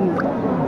嗯